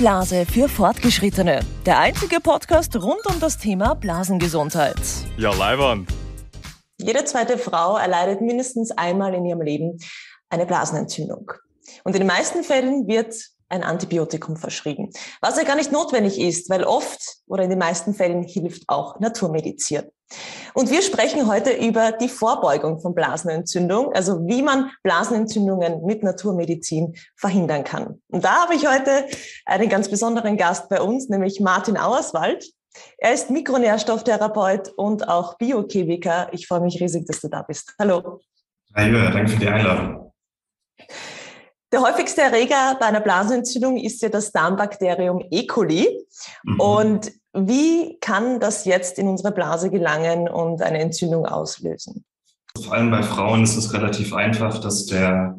Blase für Fortgeschrittene. Der einzige Podcast rund um das Thema Blasengesundheit. Ja, Leibern. Jede zweite Frau erleidet mindestens einmal in ihrem Leben eine Blasenentzündung. Und in den meisten Fällen wird ein Antibiotikum verschrieben. Was ja gar nicht notwendig ist, weil oft oder in den meisten Fällen hilft auch Naturmedizin. Und wir sprechen heute über die Vorbeugung von Blasenentzündung, also wie man Blasenentzündungen mit Naturmedizin verhindern kann. Und da habe ich heute einen ganz besonderen Gast bei uns, nämlich Martin Auerswald. Er ist Mikronährstofftherapeut und auch Biochemiker. Ich freue mich riesig, dass du da bist. Hallo. Hi, danke für die Einladung. Der häufigste Erreger bei einer Blasenentzündung ist ja das Darmbakterium E. coli. Mhm. Und wie kann das jetzt in unsere Blase gelangen und eine Entzündung auslösen? Vor allem bei Frauen ist es relativ einfach, dass der,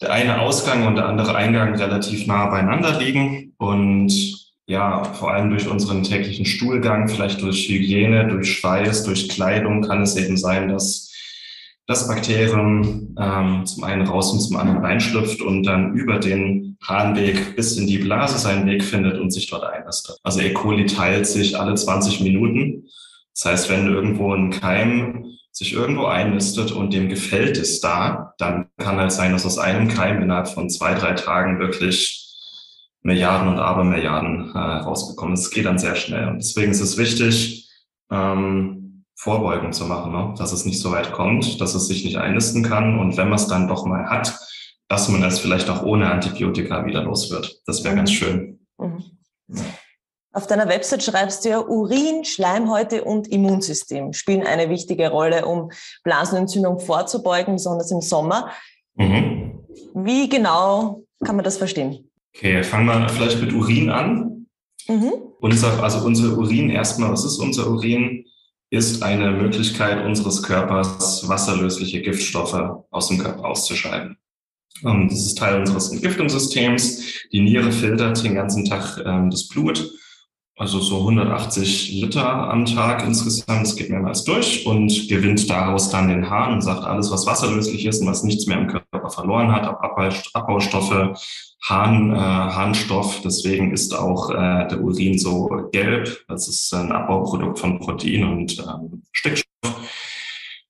der eine Ausgang und der andere Eingang relativ nah beieinander liegen. Und ja, vor allem durch unseren täglichen Stuhlgang, vielleicht durch Hygiene, durch Schweiß, durch Kleidung kann es eben sein, dass das Bakterium ähm, zum einen raus und zum anderen reinschlüpft und dann über den Harnweg bis in die Blase seinen Weg findet und sich dort einnistet. Also E. coli teilt sich alle 20 Minuten. Das heißt, wenn irgendwo ein Keim sich irgendwo einnistet und dem gefällt es da, dann kann halt sein, dass aus einem Keim innerhalb von zwei, drei Tagen wirklich Milliarden und Abermilliarden äh, rausbekommen. Es geht dann sehr schnell. Und deswegen ist es wichtig, ähm, Vorbeugung zu machen, ne? dass es nicht so weit kommt, dass es sich nicht einnisten kann und wenn man es dann doch mal hat, dass man es vielleicht auch ohne Antibiotika wieder los wird. Das wäre ganz schön. Mhm. Auf deiner Website schreibst du ja, Urin, Schleimhäute und Immunsystem spielen eine wichtige Rolle, um Blasenentzündung vorzubeugen, besonders im Sommer. Mhm. Wie genau kann man das verstehen? Okay, fangen wir vielleicht mit Urin an. Mhm. Unser, also unser Urin erstmal, was ist unser Urin? Ist eine Möglichkeit unseres Körpers, wasserlösliche Giftstoffe aus dem Körper auszuscheiden. Ähm, das ist Teil unseres Entgiftungssystems. Die Niere filtert den ganzen Tag ähm, das Blut, also so 180 Liter am Tag insgesamt. Das geht mehrmals durch und gewinnt daraus dann den Hahn und sagt, alles, was wasserlöslich ist und was nichts mehr im Körper verloren hat, Abbaustoffe, Hahn, äh, Harnstoff. Deswegen ist auch äh, der Urin so gelb. Das ist ein Abbauprodukt von Protein und ähm, Stickstoff.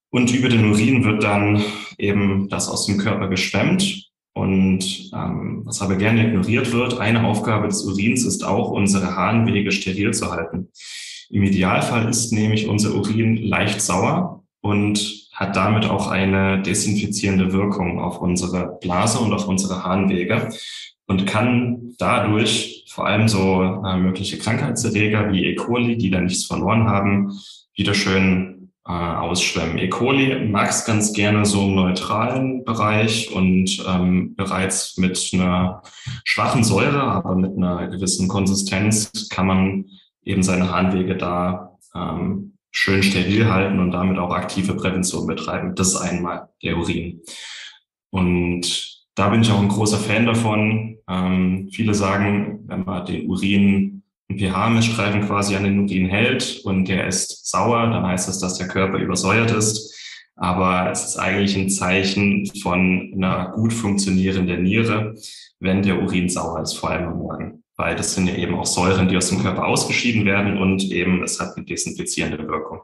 Und über den Urin wird dann eben das aus dem Körper geschwemmt. Und ähm, was aber gerne ignoriert wird, eine Aufgabe des Urins ist auch, unsere Harnwege steril zu halten. Im Idealfall ist nämlich unser Urin leicht sauer und hat damit auch eine desinfizierende Wirkung auf unsere Blase und auf unsere Harnwege und kann dadurch vor allem so äh, mögliche Krankheitserreger wie E. coli, die da nichts verloren haben, wieder schön äh, ausschwemmen. E. coli mag es ganz gerne so im neutralen Bereich und ähm, bereits mit einer schwachen Säure, aber mit einer gewissen Konsistenz kann man eben seine Harnwege da ähm, schön steril halten und damit auch aktive Prävention betreiben. Das ist einmal der Urin. Und da bin ich auch ein großer Fan davon. Ähm, viele sagen, wenn man den Urin pH-Messstreifen quasi an den Urin hält und der ist sauer, dann heißt das, dass der Körper übersäuert ist. Aber es ist eigentlich ein Zeichen von einer gut funktionierenden Niere, wenn der Urin sauer ist, vor allem am Morgen. Weil das sind ja eben auch Säuren, die aus dem Körper ausgeschieden werden und eben es hat eine desinfizierende Wirkung.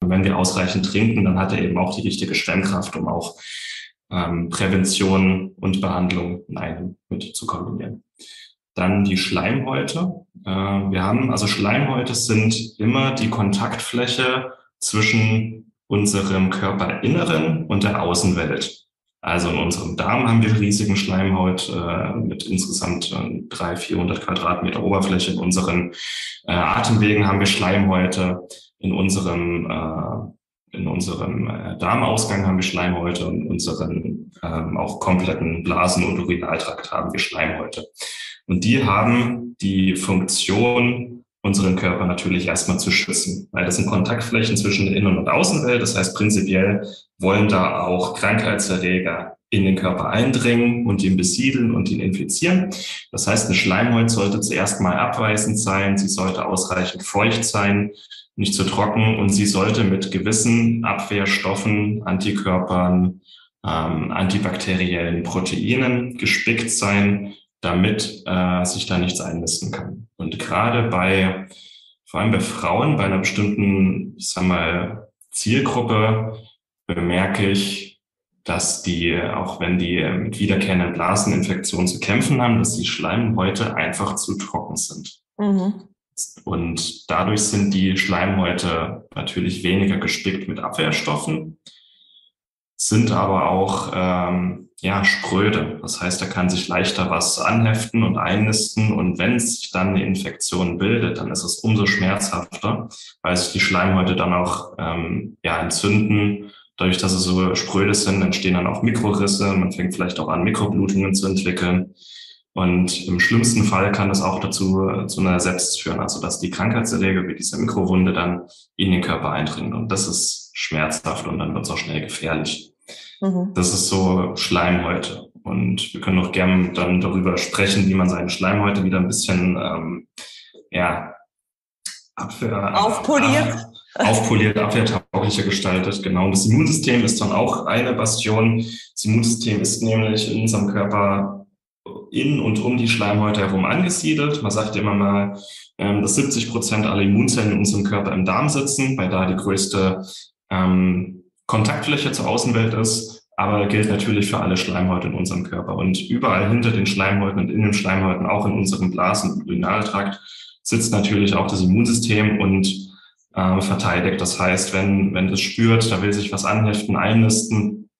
Und wenn wir ausreichend trinken, dann hat er eben auch die richtige Schwemmkraft, um auch ähm, Prävention und Behandlung in einem mit zu kombinieren. Dann die Schleimhäute. Äh, wir haben, also Schleimhäute sind immer die Kontaktfläche zwischen unserem Körperinneren und der Außenwelt. Also in unserem Darm haben wir riesigen Schleimhaut äh, mit insgesamt äh, 300, 400 Quadratmeter Oberfläche. In unseren äh, Atemwegen haben wir Schleimhäute. In unserem äh, in unserem äh, Darmausgang haben wir Schleimhäute und unseren ähm, auch kompletten Blasen- und Urinaltrakt haben wir Schleimhäute. Und die haben die Funktion, unseren Körper natürlich erstmal zu schützen, weil das sind Kontaktflächen zwischen der Innen- und Außenwelt. Das heißt, prinzipiell wollen da auch Krankheitserreger in den Körper eindringen und ihn besiedeln und ihn infizieren. Das heißt, eine Schleimhaut sollte zuerst mal abweisend sein, sie sollte ausreichend feucht sein nicht zu trocken und sie sollte mit gewissen Abwehrstoffen, Antikörpern, ähm, antibakteriellen Proteinen gespickt sein, damit äh, sich da nichts einnisten kann. Und gerade bei, vor allem bei Frauen, bei einer bestimmten, ich sag mal, Zielgruppe, bemerke ich, dass die, auch wenn die mit wiederkehrenden Blaseninfektionen zu kämpfen haben, dass die Schleimhäute einfach zu trocken sind. Mhm. Und dadurch sind die Schleimhäute natürlich weniger gespickt mit Abwehrstoffen, sind aber auch ähm, ja, spröde. Das heißt, da kann sich leichter was anheften und einnisten. Und wenn sich dann eine Infektion bildet, dann ist es umso schmerzhafter, weil sich die Schleimhäute dann auch ähm, ja, entzünden. Dadurch, dass sie so spröde sind, entstehen dann auch Mikrorisse. Man fängt vielleicht auch an, Mikroblutungen zu entwickeln. Und im schlimmsten Fall kann das auch dazu zu einer Sepsis führen, also dass die Krankheitserreger wie diese Mikrowunde dann in den Körper eindringen. Und das ist schmerzhaft und dann wird es auch schnell gefährlich. Mhm. Das ist so Schleimhäute. Und wir können auch gern dann darüber sprechen, wie man seine Schleimhäute wieder ein bisschen ähm, ja, abwehr, aufpoliert. Ab, aufpoliert, abwehrtauglicher gestaltet. Genau. Und das Immunsystem ist dann auch eine Bastion. Das Immunsystem ist nämlich in unserem Körper in und um die Schleimhäute herum angesiedelt. Man sagt immer mal, ähm, dass 70 Prozent aller Immunzellen in unserem Körper im Darm sitzen, weil da die größte ähm, Kontaktfläche zur Außenwelt ist. Aber gilt natürlich für alle Schleimhäute in unserem Körper. Und überall hinter den Schleimhäuten und in den Schleimhäuten, auch in unserem Blasen- und Urinaltrakt, sitzt natürlich auch das Immunsystem und äh, verteidigt. Das heißt, wenn, wenn das spürt, da will sich was anheften, einnisten,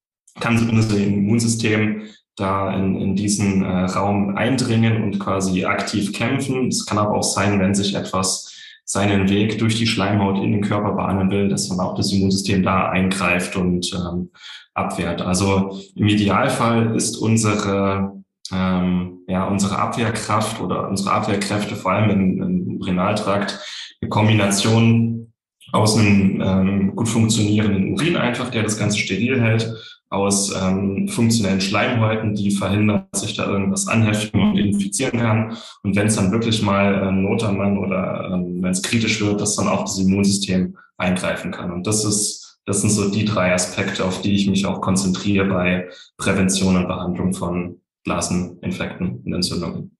kann unser Immunsystem da in, in diesen äh, Raum eindringen und quasi aktiv kämpfen. Es kann aber auch sein, wenn sich etwas seinen Weg durch die Schleimhaut in den Körper bahnen will, dass dann auch das Immunsystem da eingreift und ähm, abwehrt. Also im Idealfall ist unsere ähm, ja unsere Abwehrkraft oder unsere Abwehrkräfte vor allem im, im Renaltrakt eine Kombination aus einem ähm, gut funktionierenden Urin einfach, der das Ganze steril hält, aus ähm, funktionellen Schleimhäuten, die verhindern, dass sich da irgendwas anheften und infizieren kann. Und wenn es dann wirklich mal äh, Not am Mann oder ähm, wenn es kritisch wird, dass dann auch das Immunsystem eingreifen kann. Und das ist, das sind so die drei Aspekte, auf die ich mich auch konzentriere bei Prävention und Behandlung von Blaseninfekten und Entzündungen.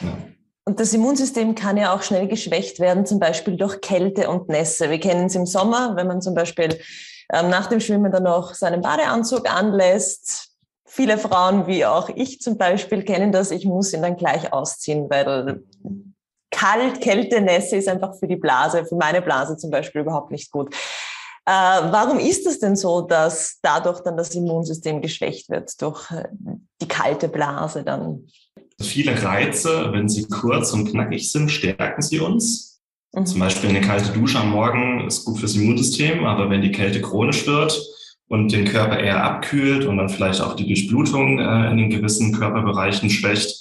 Ja. Und das Immunsystem kann ja auch schnell geschwächt werden, zum Beispiel durch Kälte und Nässe. Wir kennen es im Sommer, wenn man zum Beispiel ähm, nach dem Schwimmen dann noch seinen Badeanzug anlässt. Viele Frauen, wie auch ich zum Beispiel, kennen das. Ich muss ihn dann gleich ausziehen, weil kalt, Kälte, Nässe ist einfach für die Blase, für meine Blase zum Beispiel überhaupt nicht gut. Äh, warum ist es denn so, dass dadurch dann das Immunsystem geschwächt wird durch äh, die kalte Blase dann? Viele Reize, wenn sie kurz und knackig sind, stärken sie uns. Mhm. Zum Beispiel eine kalte Dusche am Morgen ist gut fürs Immunsystem, aber wenn die Kälte chronisch wird und den Körper eher abkühlt und dann vielleicht auch die Durchblutung äh, in den gewissen Körperbereichen schwächt,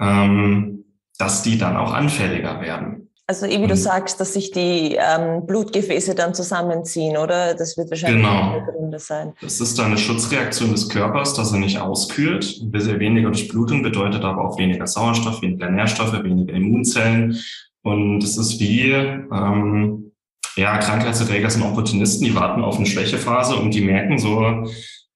ähm, dass die dann auch anfälliger werden. Also wie du sagst, dass sich die ähm, Blutgefäße dann zusammenziehen, oder? Das wird wahrscheinlich genau. der Gründe sein. Das ist dann eine Schutzreaktion des Körpers, dass er nicht auskühlt. Ein bisschen weniger Durchblutung bedeutet aber auch weniger Sauerstoff, weniger Nährstoffe, weniger Immunzellen und es ist wie, ähm, ja, Krankheitserreger sind Opportunisten, die warten auf eine Schwächephase und die merken so,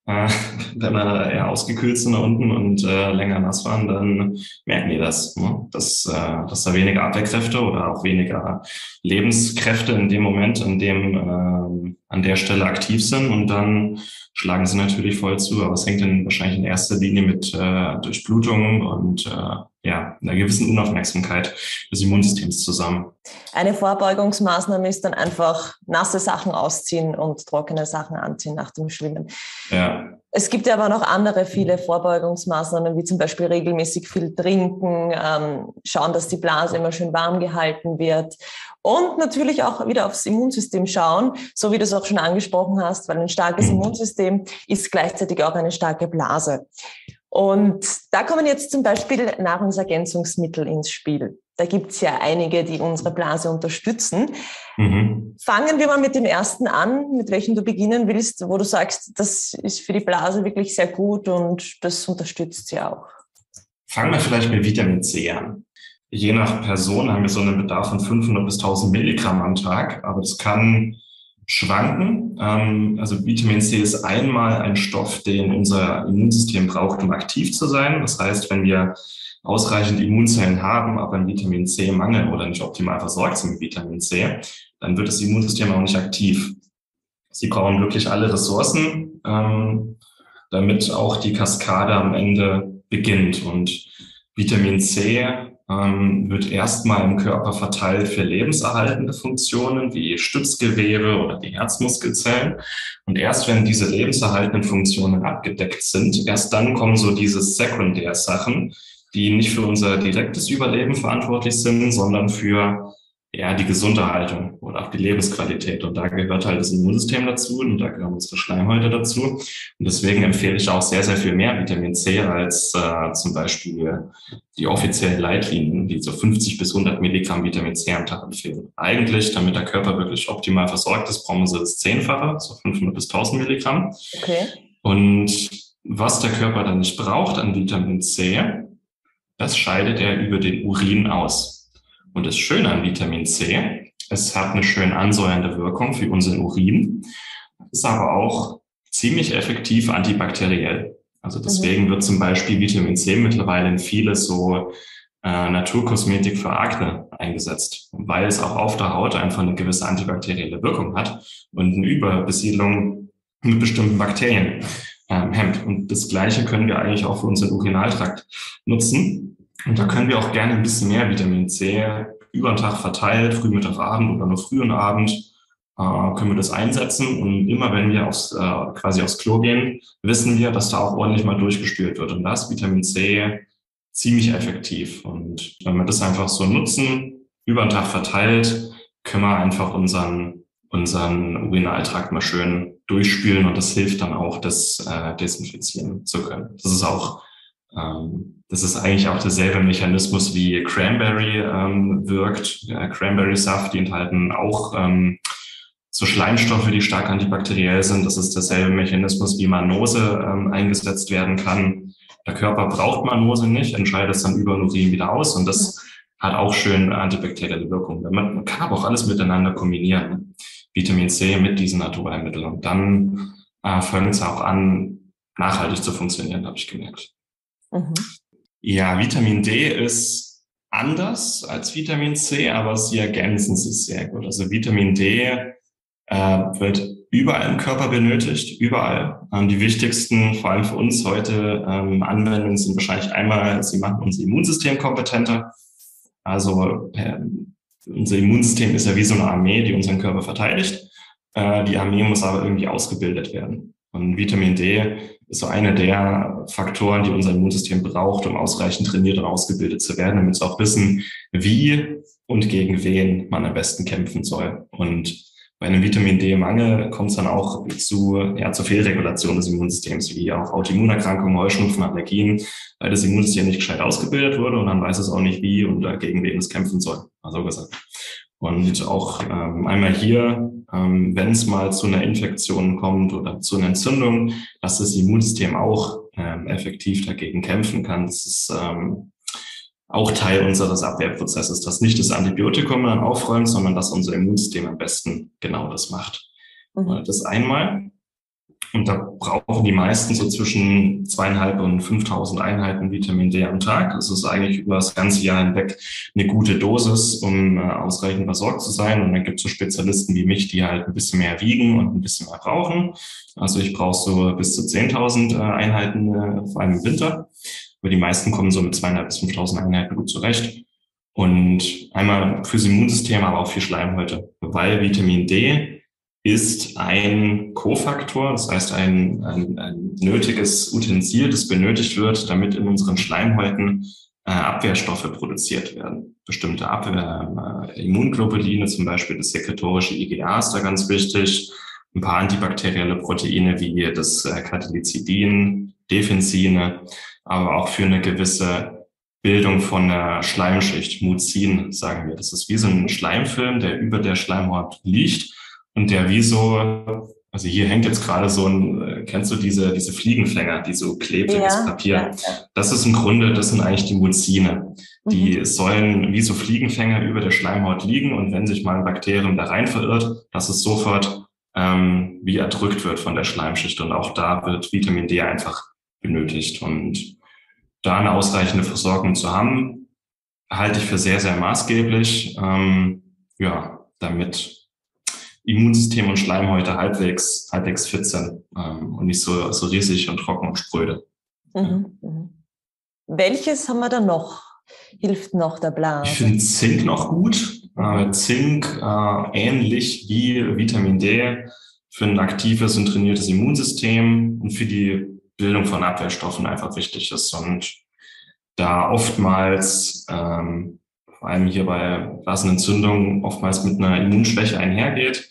äh, wenn wir eher ausgekühlt sind da unten und äh, länger nass waren, dann merken die das, ne? dass, äh, dass da weniger Abwehrkräfte oder auch weniger Lebenskräfte in dem Moment, in dem äh, an der Stelle aktiv sind und dann schlagen sie natürlich voll zu. Aber es hängt dann wahrscheinlich in erster Linie mit äh, Durchblutung und äh, ja, einer gewissen Unaufmerksamkeit des Immunsystems zusammen. Eine Vorbeugungsmaßnahme ist dann einfach nasse Sachen ausziehen und trockene Sachen anziehen nach dem Schwimmen. Ja. Es gibt ja aber noch andere viele Vorbeugungsmaßnahmen, wie zum Beispiel regelmäßig viel trinken, ähm, schauen, dass die Blase immer schön warm gehalten wird und natürlich auch wieder aufs Immunsystem schauen, so wie du es auch schon angesprochen hast, weil ein starkes mhm. Immunsystem ist gleichzeitig auch eine starke Blase. Und da kommen jetzt zum Beispiel Nahrungsergänzungsmittel ins Spiel. Da gibt es ja einige, die unsere Blase unterstützen. Mhm. Fangen wir mal mit dem ersten an, mit welchem du beginnen willst, wo du sagst, das ist für die Blase wirklich sehr gut und das unterstützt sie auch. Fangen wir vielleicht mit Vitamin C an. Je nach Person haben wir so einen Bedarf von 500 bis 1000 Milligramm am Tag, aber das kann schwanken. Ähm, also Vitamin C ist einmal ein Stoff, den unser Immunsystem braucht, um aktiv zu sein. Das heißt, wenn wir ausreichend Immunzellen haben, aber ein Vitamin C-Mangel oder nicht optimal versorgt sind mit Vitamin C, dann wird das Immunsystem auch nicht aktiv. Sie brauchen wirklich alle Ressourcen, ähm, damit auch die Kaskade am Ende beginnt. Und Vitamin C ähm, wird erstmal im Körper verteilt für lebenserhaltende Funktionen wie Stützgewebe oder die Herzmuskelzellen. Und erst wenn diese lebenserhaltenden Funktionen abgedeckt sind, erst dann kommen so diese Sekundärsachen, die nicht für unser direktes Überleben verantwortlich sind, sondern für ja, die Gesunderhaltung oder auch die Lebensqualität. Und da gehört halt das Immunsystem dazu und da gehören unsere Schleimhäute dazu. Und deswegen empfehle ich auch sehr, sehr viel mehr Vitamin C als äh, zum Beispiel die offiziellen Leitlinien, die so 50 bis 100 Milligramm Vitamin C am Tag empfehlen. Eigentlich, damit der Körper wirklich optimal versorgt ist, brauchen wir so das Zehnfache, so 500 bis 1000 Milligramm. Okay. Und was der Körper dann nicht braucht an Vitamin C, das scheidet er über den Urin aus. Und das Schöne an Vitamin C, es hat eine schön ansäuernde Wirkung für unseren Urin, ist aber auch ziemlich effektiv antibakteriell. Also deswegen mhm. wird zum Beispiel Vitamin C mittlerweile in viele so äh, Naturkosmetik für Akne eingesetzt, weil es auch auf der Haut einfach eine gewisse antibakterielle Wirkung hat und eine Überbesiedlung mit bestimmten Bakterien ähm, hemmt. Und das Gleiche können wir eigentlich auch für unseren Urinaltrakt nutzen. Und da können wir auch gerne ein bisschen mehr Vitamin C über den Tag verteilt, früh, Mittag, Abend oder nur früh und Abend, äh, können wir das einsetzen. Und immer wenn wir aufs, äh, quasi aufs Klo gehen, wissen wir, dass da auch ordentlich mal durchgespült wird. Und da ist Vitamin C ziemlich effektiv. Und wenn wir das einfach so nutzen, über den Tag verteilt, können wir einfach unseren, unseren Urinaltrakt mal schön durchspülen und das hilft dann auch, das äh, desinfizieren zu können. Das ist auch das ist eigentlich auch derselbe Mechanismus wie Cranberry ähm, wirkt. Ja, Cranberry-Saft, die enthalten auch ähm, so Schleimstoffe, die stark antibakteriell sind. Das ist derselbe Mechanismus, wie Manose ähm, eingesetzt werden kann. Der Körper braucht Manose nicht, entscheidet es dann über den Urin wieder aus und das hat auch schön antibakterielle Wirkung. Man, kann aber auch alles miteinander kombinieren. Vitamin C mit diesen Naturheilmitteln und dann äh, fängt es auch an, nachhaltig zu funktionieren, habe ich gemerkt. Mhm. Ja, Vitamin D ist anders als Vitamin C, aber sie ergänzen sich sehr gut. Also Vitamin D äh, wird überall im Körper benötigt, überall. Ähm, die wichtigsten, vor allem für uns heute, ähm, Anwendungen sind wahrscheinlich einmal, sie machen unser Immunsystem kompetenter. Also äh, unser Immunsystem ist ja wie so eine Armee, die unseren Körper verteidigt. Äh, die Armee muss aber irgendwie ausgebildet werden. Und Vitamin D ist so einer der Faktoren, die unser Immunsystem braucht, um ausreichend trainiert und ausgebildet zu werden, damit wir auch wissen, wie und gegen wen man am besten kämpfen soll. Und bei einem Vitamin D-Mangel kommt es dann auch zu, ja, zur Fehlregulation des Immunsystems, wie auch Autoimmunerkrankungen, Heuschnupfen, Allergien, weil das Immunsystem nicht gescheit ausgebildet wurde und dann weiß es auch nicht, wie und gegen wen es kämpfen soll. Also gesagt. Und auch ähm, einmal hier, ähm, wenn es mal zu einer Infektion kommt oder zu einer Entzündung, dass das Immunsystem auch ähm, effektiv dagegen kämpfen kann. Das ist ähm, auch Teil unseres Abwehrprozesses, dass nicht das Antibiotikum dann aufräumt, sondern dass unser Immunsystem am besten genau das macht. Mhm. Das einmal. Und da brauchen die meisten so zwischen zweieinhalb und 5000 Einheiten Vitamin D am Tag. Das ist eigentlich über das ganze Jahr hinweg eine gute Dosis, um äh, ausreichend versorgt zu sein. Und dann gibt es so Spezialisten wie mich, die halt ein bisschen mehr wiegen und ein bisschen mehr brauchen. Also ich brauche so bis zu 10.000 äh, Einheiten, äh, vor allem im Winter. Aber die meisten kommen so mit zweieinhalb bis 5.000 Einheiten gut zurecht. Und einmal fürs Immunsystem, aber auch für Schleimhäute, weil Vitamin D ist ein Kofaktor, das heißt ein, ein, ein nötiges Utensil, das benötigt wird, damit in unseren Schleimhäuten äh, Abwehrstoffe produziert werden. Bestimmte Abwehr, äh, Immunglobuline, zum Beispiel das sekretorische IgA ist da ganz wichtig. Ein paar antibakterielle Proteine wie das äh, Katalycidin, Defensine, aber auch für eine gewisse Bildung von einer Schleimschicht, Muzin sagen wir. Das ist wie so ein Schleimfilm, der über der Schleimhaut liegt und der wie so, also hier hängt jetzt gerade so ein, äh, kennst du diese, diese Fliegenfänger, die so klebt in das Papier? Ja, ja. Das ist im Grunde, das sind eigentlich die Muzine. Die mhm. sollen wie so Fliegenfänger über der Schleimhaut liegen und wenn sich mal ein Bakterium da rein verirrt, dass es sofort ähm, wie erdrückt wird von der Schleimschicht. Und auch da wird Vitamin D einfach benötigt. Und da eine ausreichende Versorgung zu haben, halte ich für sehr, sehr maßgeblich, ähm, ja, damit Immunsystem und Schleimhäute halbwegs, halbwegs fit sind ähm, und nicht so, so riesig und trocken und spröde. Mhm, mhm. Welches haben wir da noch? Hilft noch der Blase? Ich finde Zink noch gut. Äh, Zink, äh, ähnlich wie Vitamin D, für ein aktives und trainiertes Immunsystem und für die Bildung von Abwehrstoffen einfach wichtig ist. Und da oftmals, ähm, vor allem hier bei Blasenentzündungen, oftmals mit einer Immunschwäche einhergeht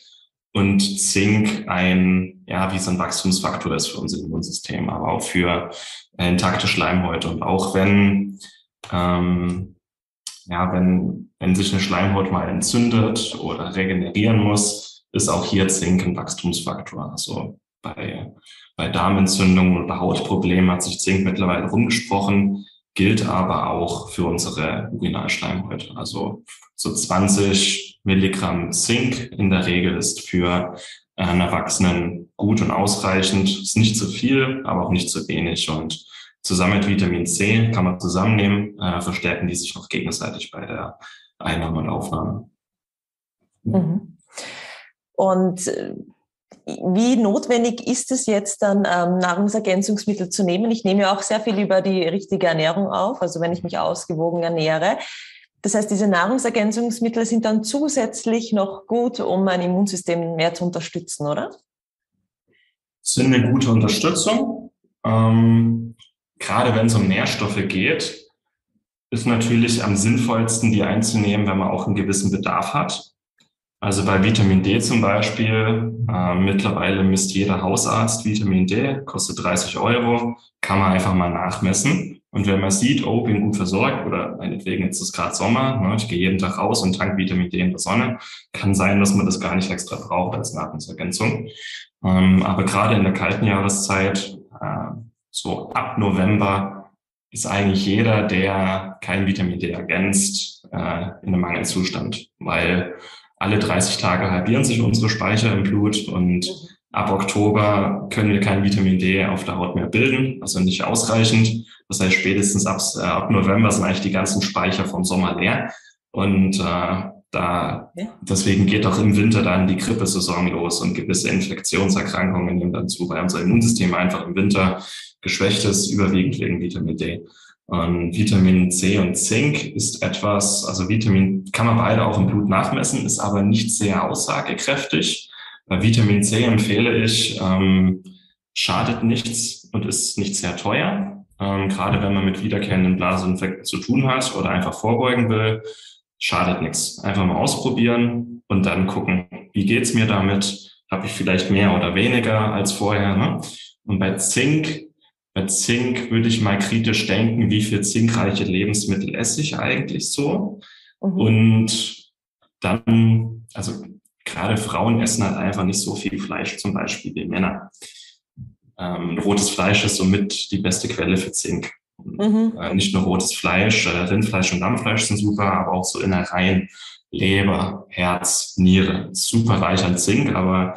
und Zink ein, ja, wie so ein Wachstumsfaktor ist für unser Immunsystem, aber auch für äh, intakte Schleimhäute. Und auch wenn, ähm, ja, wenn, wenn sich eine Schleimhaut mal entzündet oder regenerieren muss, ist auch hier Zink ein Wachstumsfaktor. Also bei, bei Darmentzündungen oder Hautproblemen hat sich Zink mittlerweile rumgesprochen, gilt aber auch für unsere Urinalschleimhäute. Also so 20 Milligramm Zink in der Regel ist für einen Erwachsenen gut und ausreichend. Ist nicht zu viel, aber auch nicht zu wenig. Und zusammen mit Vitamin C kann man zusammennehmen, äh, verstärken die sich noch gegenseitig bei der Einnahme und Aufnahme. Mhm. Und äh, wie notwendig ist es jetzt dann, ähm, Nahrungsergänzungsmittel zu nehmen? Ich nehme ja auch sehr viel über die richtige Ernährung auf, also wenn ich mich ausgewogen ernähre. Das heißt, diese Nahrungsergänzungsmittel sind dann zusätzlich noch gut, um mein Immunsystem mehr zu unterstützen, oder? Sind eine gute Unterstützung. Ähm, gerade wenn es um Nährstoffe geht, ist natürlich am sinnvollsten, die einzunehmen, wenn man auch einen gewissen Bedarf hat. Also bei Vitamin D zum Beispiel, äh, mittlerweile misst jeder Hausarzt Vitamin D, kostet 30 Euro, kann man einfach mal nachmessen. Und wenn man sieht, oh, bin gut versorgt oder meinetwegen jetzt ist gerade Sommer, ne, ich gehe jeden Tag raus und tank Vitamin D in der Sonne, kann sein, dass man das gar nicht extra braucht als Nahrungsergänzung. Ähm, aber gerade in der kalten Jahreszeit, äh, so ab November, ist eigentlich jeder, der kein Vitamin D ergänzt, äh, in einem Mangelzustand, weil alle 30 Tage halbieren sich unsere Speicher im Blut und ab Oktober können wir kein Vitamin D auf der Haut mehr bilden, also nicht ausreichend. Das heißt, spätestens ab, äh, ab November sind eigentlich die ganzen Speicher vom Sommer leer. Und äh, da deswegen geht auch im Winter dann die Grippesaison los und gewisse Infektionserkrankungen nehmen dann zu, weil unser Immunsystem einfach im Winter geschwächt ist, überwiegend wegen Vitamin D. Und Vitamin C und Zink ist etwas, also Vitamin kann man beide auch im Blut nachmessen, ist aber nicht sehr aussagekräftig. Bei Vitamin C empfehle ich, ähm, schadet nichts und ist nicht sehr teuer. Ähm, gerade wenn man mit wiederkehrenden Blaseninfekten zu tun hat oder einfach vorbeugen will, schadet nichts. Einfach mal ausprobieren und dann gucken, wie geht's mir damit? Habe ich vielleicht mehr oder weniger als vorher? Ne? Und bei Zink bei Zink würde ich mal kritisch denken, wie viel zinkreiche Lebensmittel esse ich eigentlich so? Mhm. Und dann, also gerade Frauen essen halt einfach nicht so viel Fleisch zum Beispiel wie Männer. Ähm, rotes Fleisch ist somit die beste Quelle für Zink. Mhm. Äh, nicht nur rotes Fleisch, äh, Rindfleisch und Lammfleisch sind super, aber auch so Innereien, Leber, Herz, Niere, super reich an Zink, aber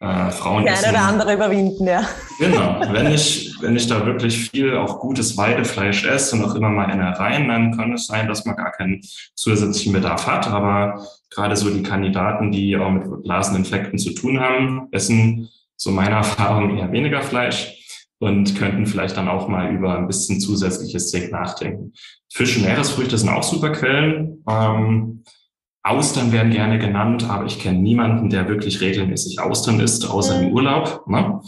äh, Frauen Der eine oder andere überwinden, ja. Genau. Wenn ich, wenn ich da wirklich viel auch gutes Weidefleisch esse und auch immer mal Innereien, dann kann es sein, dass man gar keinen zusätzlichen Bedarf hat. Aber gerade so die Kandidaten, die auch mit Blaseninfekten zu tun haben, essen so meiner Erfahrung eher weniger Fleisch und könnten vielleicht dann auch mal über ein bisschen zusätzliches Zink nachdenken. Fisch und Meeresfrüchte sind auch super Quellen. Ähm, Austern werden gerne genannt, aber ich kenne niemanden, der wirklich regelmäßig Austern isst, außer im mhm. Urlaub. Ne?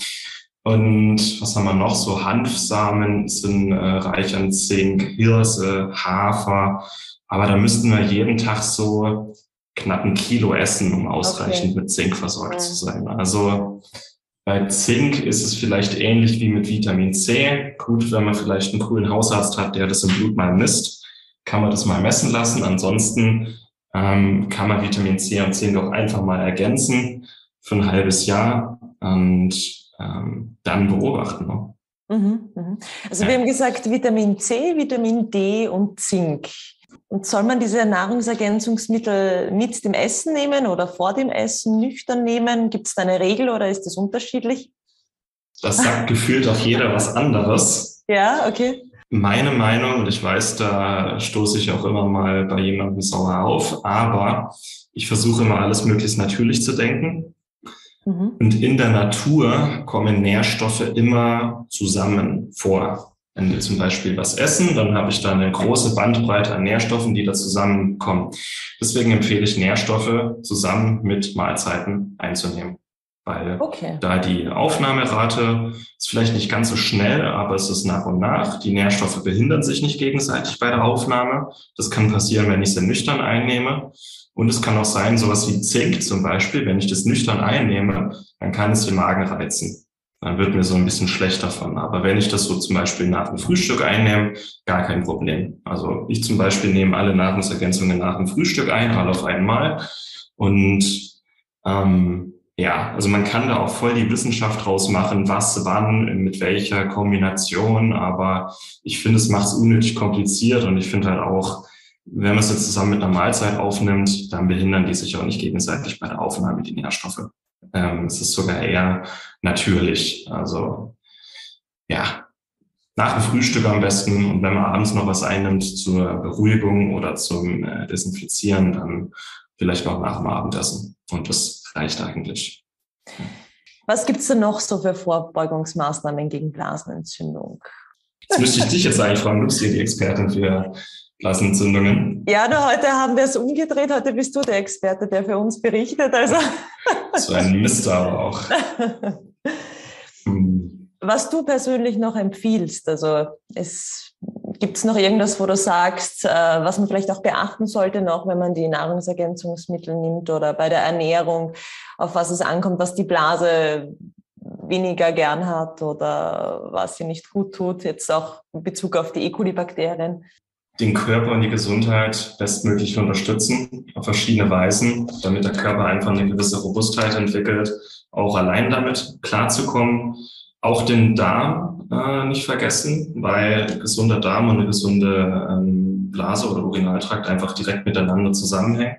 Und was haben wir noch? So Hanfsamen sind äh, reich an Zink, Hirse, Hafer. Aber da müssten wir jeden Tag so knapp ein Kilo essen, um ausreichend okay. mit Zink versorgt ja. zu sein. Also bei Zink ist es vielleicht ähnlich wie mit Vitamin C. Gut, wenn man vielleicht einen coolen Hausarzt hat, der das im Blut mal misst, kann man das mal messen lassen. Ansonsten ähm, kann man Vitamin C und Zink auch einfach mal ergänzen für ein halbes Jahr und ähm, dann beobachten. Ne? Mhm, mhm. Also ja. wir haben gesagt Vitamin C, Vitamin D und Zink. Und soll man diese Nahrungsergänzungsmittel mit dem Essen nehmen oder vor dem Essen nüchtern nehmen? Gibt es da eine Regel oder ist das unterschiedlich? Das sagt gefühlt auch jeder was anderes. Ja, okay. Meine Meinung, und ich weiß, da stoße ich auch immer mal bei jemandem sauer auf, aber ich versuche immer alles möglichst natürlich zu denken. Mhm. Und in der Natur kommen Nährstoffe immer zusammen vor. Wenn wir zum Beispiel was essen, dann habe ich da eine große Bandbreite an Nährstoffen, die da zusammenkommen. Deswegen empfehle ich Nährstoffe zusammen mit Mahlzeiten einzunehmen weil okay. da die Aufnahmerate ist vielleicht nicht ganz so schnell, aber es ist nach und nach. Die Nährstoffe behindern sich nicht gegenseitig bei der Aufnahme. Das kann passieren, wenn ich sie nüchtern einnehme. Und es kann auch sein, sowas wie Zink zum Beispiel, wenn ich das nüchtern einnehme, dann kann es den Magen reizen. Dann wird mir so ein bisschen schlecht davon. Aber wenn ich das so zum Beispiel nach dem Frühstück einnehme, gar kein Problem. Also ich zum Beispiel nehme alle Nahrungsergänzungen nach dem Frühstück ein, alle auf einmal. Und ähm, ja, also man kann da auch voll die Wissenschaft draus machen, was, wann, mit welcher Kombination, aber ich finde, es macht es unnötig kompliziert und ich finde halt auch, wenn man es jetzt zusammen mit einer Mahlzeit aufnimmt, dann behindern die sich auch nicht gegenseitig bei der Aufnahme die Nährstoffe. Ähm, es ist sogar eher natürlich. Also ja, nach dem Frühstück am besten und wenn man abends noch was einnimmt zur Beruhigung oder zum äh, Desinfizieren, dann vielleicht noch nach dem Abendessen. Und das reicht eigentlich. Was gibt es denn noch so für Vorbeugungsmaßnahmen gegen Blasenentzündung? Jetzt müsste ich dich jetzt eigentlich fragen, du bist hier die Expertin für Blasenentzündungen. Ja, nur heute haben wir es umgedreht. Heute bist du der Experte, der für uns berichtet. Also. So ein Mist aber auch. Hm. Was du persönlich noch empfiehlst, also es Gibt es noch irgendwas, wo du sagst, äh, was man vielleicht auch beachten sollte noch, wenn man die Nahrungsergänzungsmittel nimmt oder bei der Ernährung, auf was es ankommt, was die Blase weniger gern hat oder was sie nicht gut tut, jetzt auch in Bezug auf die E. coli-Bakterien? Den Körper und die Gesundheit bestmöglich unterstützen, auf verschiedene Weisen, damit der Körper einfach eine gewisse Robustheit entwickelt, auch allein damit klarzukommen. Auch den Darm äh, nicht vergessen, weil gesunder Darm und eine gesunde ähm, Blase oder Urinaltrakt einfach direkt miteinander zusammenhängen.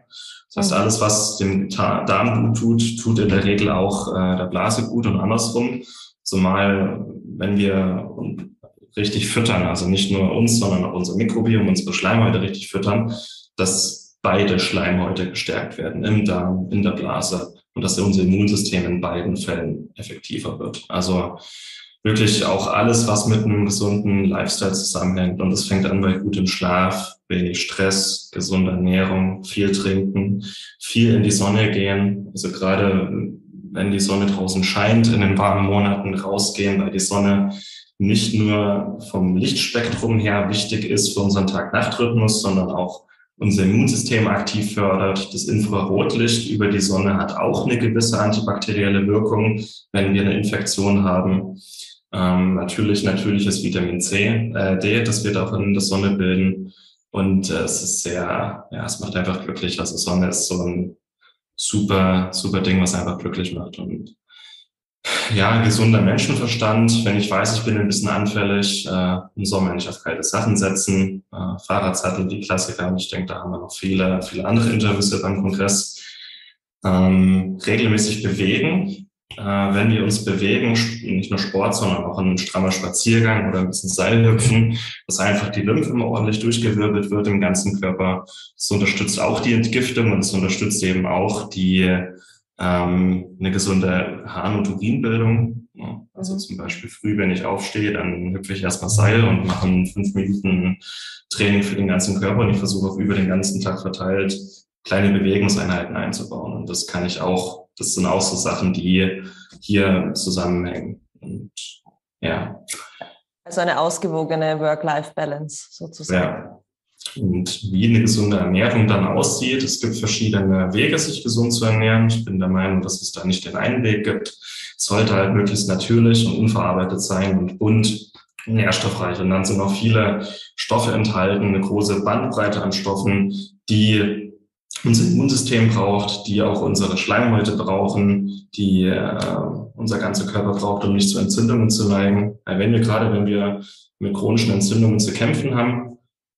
Das heißt, alles, was dem Darm gut tut, tut in der Regel auch äh, der Blase gut und andersrum. Zumal, wenn wir richtig füttern, also nicht nur uns, sondern auch unser Mikrobiom, unsere Schleimhäute richtig füttern, dass beide Schleimhäute gestärkt werden, im Darm, in der Blase und dass unser Immunsystem in beiden Fällen effektiver wird. Also wirklich auch alles, was mit einem gesunden Lifestyle zusammenhängt. Und es fängt an bei gutem Schlaf, wenig Stress, gesunde Ernährung, viel trinken, viel in die Sonne gehen. Also gerade wenn die Sonne draußen scheint, in den warmen Monaten rausgehen, weil die Sonne nicht nur vom Lichtspektrum her wichtig ist für unseren Tag-Nacht-Rhythmus, sondern auch unser Immunsystem aktiv fördert. Das Infrarotlicht über die Sonne hat auch eine gewisse antibakterielle Wirkung, wenn wir eine Infektion haben. Ähm, natürlich natürliches Vitamin C, äh, D, das wir auch in der Sonne bilden. Und äh, es ist sehr, ja, es macht einfach glücklich. Also Sonne ist so ein super, super Ding, was einfach glücklich macht. Und ja, gesunder Menschenverstand. Wenn ich weiß, ich bin ein bisschen anfällig, äh, im Sommer nicht auf kalte Sachen setzen, äh, Fahrradsattel, die Klassiker. Und ich denke, da haben wir noch viele, viele andere Interviews beim Kongress. Ähm, regelmäßig bewegen, äh, wenn wir uns bewegen, nicht nur Sport, sondern auch ein strammer Spaziergang oder ein bisschen Seilhüpfen, dass einfach die Lymphe immer ordentlich durchgewirbelt wird im ganzen Körper. Das unterstützt auch die Entgiftung und es unterstützt eben auch die ähm, eine gesunde Harn- und Urinbildung. Also mhm. zum Beispiel früh, wenn ich aufstehe, dann hüpfe ich erstmal Seil und mache ein fünf Minuten Training für den ganzen Körper und ich versuche auch über den ganzen Tag verteilt kleine Bewegungseinheiten einzubauen. Und das kann ich auch, das sind auch so Sachen, die hier zusammenhängen. Und ja. Also eine ausgewogene Work-Life-Balance sozusagen. Ja. Und wie eine gesunde Ernährung dann aussieht, es gibt verschiedene Wege, sich gesund zu ernähren. Ich bin der Meinung, dass es da nicht den einen Weg gibt. Es sollte halt möglichst natürlich und unverarbeitet sein und bunt, nährstoffreich. Und dann sind noch viele Stoffe enthalten, eine große Bandbreite an Stoffen, die unser Immunsystem braucht, die auch unsere Schleimhäute brauchen, die äh, unser ganzer Körper braucht, um nicht zu Entzündungen zu neigen. Weil wenn wir gerade, wenn wir mit chronischen Entzündungen zu kämpfen haben,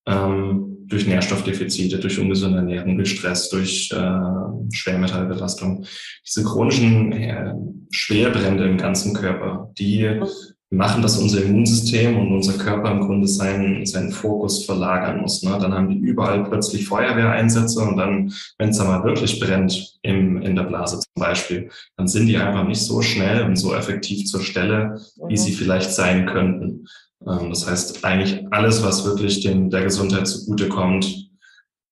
ähm, durch Nährstoffdefizite, durch ungesunde Ernährung, durch Stress, durch äh, Schwermetallbelastung, diese chronischen äh, Schwerbrände im ganzen Körper, die machen, dass unser Immunsystem und unser Körper im Grunde seinen, seinen Fokus verlagern muss. Ne? Dann haben die überall plötzlich Feuerwehreinsätze und dann, wenn es mal wirklich brennt, im, in der Blase zum Beispiel, dann sind die einfach nicht so schnell und so effektiv zur Stelle, wie mhm. sie vielleicht sein könnten. Ähm, das heißt, eigentlich alles, was wirklich dem, der Gesundheit zugutekommt,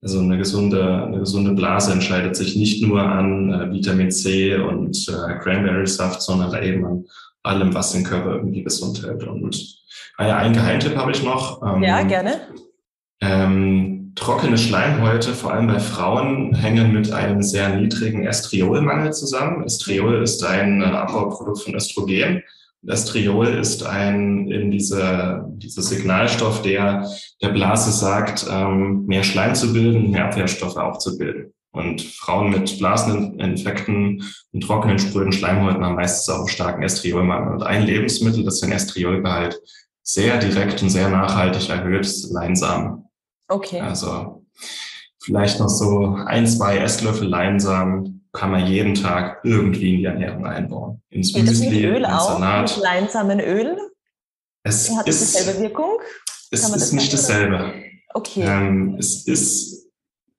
also eine gesunde, eine gesunde Blase entscheidet sich nicht nur an äh, Vitamin C und äh, Cranberry-Saft, sondern eben an allem, was den Körper irgendwie gesund hält. Und ah ja, ein Geheimtipp habe ich noch. Ähm, ja, gerne. Ähm, trockene Schleimhäute, vor allem bei Frauen, hängen mit einem sehr niedrigen Estriolmangel zusammen. Estriol ist ein äh, Abbauprodukt von Östrogen. Estriol ist ein in dieser dieser Signalstoff, der der Blase sagt, ähm, mehr Schleim zu bilden, mehr Abwehrstoffe auch zu bilden. Und Frauen mit Blaseninfekten und trockenen, spröden Schleimhäuten haben meistens auch einen starken Estriolmangel. Und ein Lebensmittel, das den Estriolgehalt sehr direkt und sehr nachhaltig erhöht, ist Leinsamen. Okay. Also vielleicht noch so ein, zwei Esslöffel Leinsamen kann man jeden Tag irgendwie in die Ernährung einbauen. Ins Geht Müsli, das mit Öl ins auch? Salat. Mit Leinsamenöl? Es Hat ist, dieselbe Wirkung? Es ist nicht dasselbe. Okay. Ähm, es ist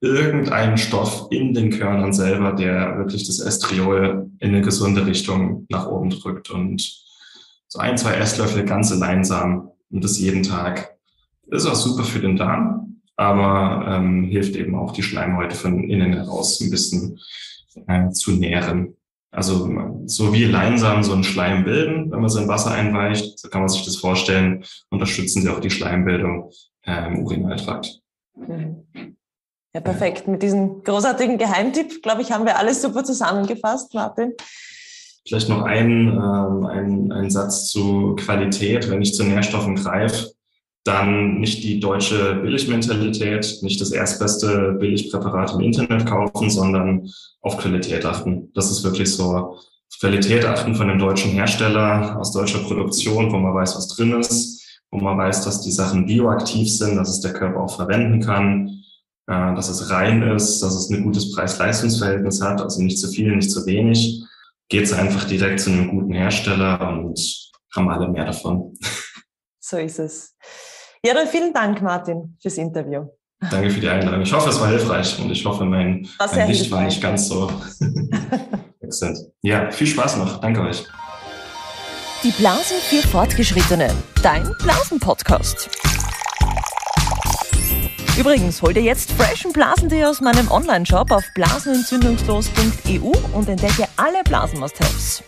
irgendeinen Stoff in den Körnern selber, der wirklich das Estriol in eine gesunde Richtung nach oben drückt. Und so ein, zwei Esslöffel ganze Leinsamen und das jeden Tag. Das ist auch super für den Darm, aber ähm, hilft eben auch die Schleimhäute von innen heraus ein bisschen äh, zu nähren. Also so wie Leinsamen so einen Schleim bilden, wenn man sie in Wasser einweicht, so kann man sich das vorstellen, unterstützen sie auch die Schleimbildung äh, im Urinaltrakt. Mhm. Ja, perfekt. Mit diesem großartigen Geheimtipp, glaube ich, haben wir alles super zusammengefasst, Martin. Vielleicht noch ein, ähm, ein, ein Satz zu Qualität. Wenn ich zu Nährstoffen greife, dann nicht die deutsche Billigmentalität, nicht das erstbeste Billigpräparat im Internet kaufen, sondern auf Qualität achten. Das ist wirklich so Qualität achten von dem deutschen Hersteller aus deutscher Produktion, wo man weiß, was drin ist, wo man weiß, dass die Sachen bioaktiv sind, dass es der Körper auch verwenden kann äh, dass es rein ist, dass es ein gutes Preis-Leistungs-Verhältnis hat, also nicht zu viel, nicht zu wenig. Geht es einfach direkt zu einem guten Hersteller und haben alle mehr davon. So ist es. Ja, dann vielen Dank, Martin, fürs Interview. Danke für die Einladung. Ich hoffe, es war hilfreich und ich hoffe, mein, mein Licht war nicht ganz so wechselnd. Ja, viel Spaß noch. Danke euch. Die Blasen für Fortgeschrittene. Dein Blasen-Podcast. Übrigens, hol dir jetzt freshen Blasentee aus meinem Online-Shop auf blasenentzündungslos.eu und entdecke alle Blasen-Must-Haves.